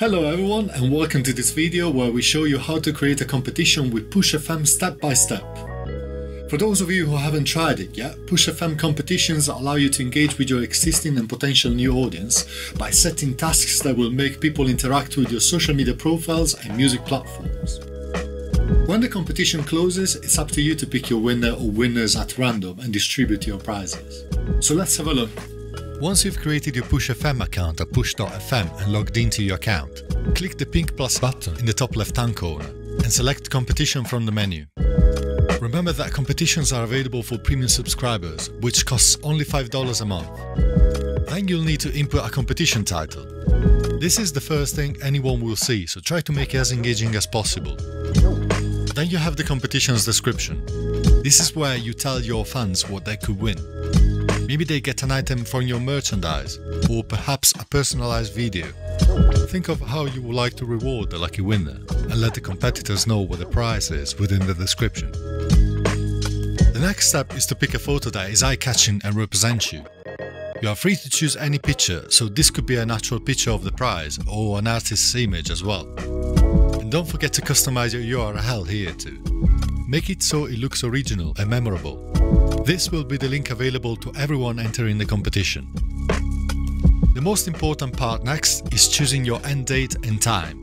Hello everyone and welcome to this video where we show you how to create a competition with Push FM step by step. For those of you who haven't tried it yet, Push FM competitions allow you to engage with your existing and potential new audience by setting tasks that will make people interact with your social media profiles and music platforms. When the competition closes, it's up to you to pick your winner or winners at random and distribute your prizes. So let's have a look. Once you've created your PushFM account at push.fm and logged into your account, click the pink plus button in the top left hand corner and select competition from the menu. Remember that competitions are available for premium subscribers, which costs only $5 a month. Then you'll need to input a competition title. This is the first thing anyone will see, so try to make it as engaging as possible. Then you have the competition's description. This is where you tell your fans what they could win. Maybe they get an item from your merchandise, or perhaps a personalized video. Think of how you would like to reward the lucky winner, and let the competitors know what the prize is within the description. The next step is to pick a photo that is eye-catching and represents you. You are free to choose any picture, so this could be a natural picture of the prize or an artist's image as well. And don't forget to customize your URL here too. Make it so it looks original and memorable. This will be the link available to everyone entering the competition. The most important part next is choosing your end date and time.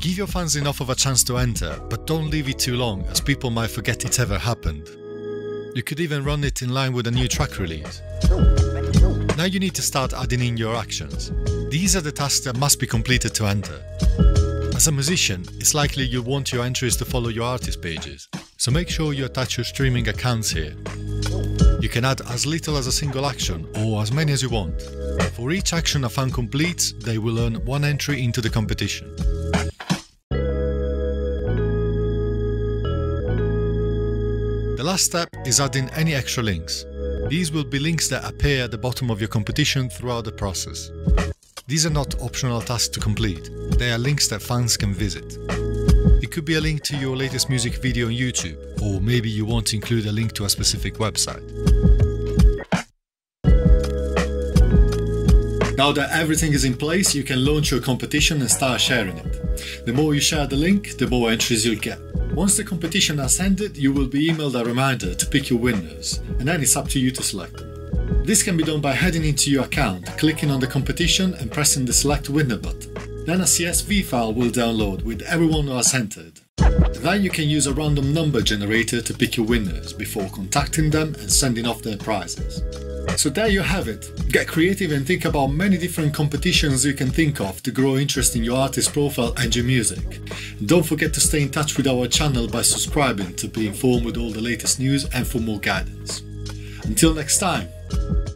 Give your fans enough of a chance to enter, but don't leave it too long as people might forget it ever happened. You could even run it in line with a new track release. Now you need to start adding in your actions. These are the tasks that must be completed to enter. As a musician, it's likely you'll want your entries to follow your artist pages, so make sure you attach your streaming accounts here. You can add as little as a single action or as many as you want. For each action a fan completes, they will earn one entry into the competition. The last step is adding any extra links. These will be links that appear at the bottom of your competition throughout the process. These are not optional tasks to complete, they are links that fans can visit. Could be a link to your latest music video on YouTube, or maybe you want to include a link to a specific website. Now that everything is in place, you can launch your competition and start sharing it. The more you share the link, the more entries you'll get. Once the competition has ended, you will be emailed a reminder to pick your winners, and then it's up to you to select them. This can be done by heading into your account, clicking on the competition and pressing the select winner button. Then a CSV file will download with everyone who has entered. Then you can use a random number generator to pick your winners before contacting them and sending off their prizes. So there you have it. Get creative and think about many different competitions you can think of to grow interest in your artist profile and your music. Don't forget to stay in touch with our channel by subscribing to be informed with all the latest news and for more guidance. Until next time.